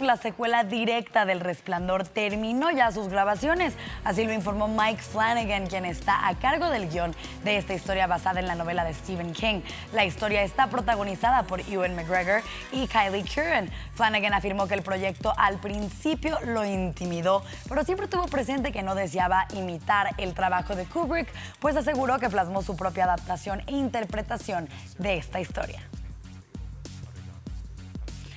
la secuela directa del Resplandor terminó ya sus grabaciones. Así lo informó Mike Flanagan, quien está a cargo del guion de esta historia basada en la novela de Stephen King. La historia está protagonizada por Ewan McGregor y Kylie Curran. Flanagan afirmó que el proyecto al principio lo intimidó, pero siempre tuvo presente que no deseaba imitar el trabajo de Kubrick, pues aseguró que plasmó su propia adaptación e interpretación de esta historia.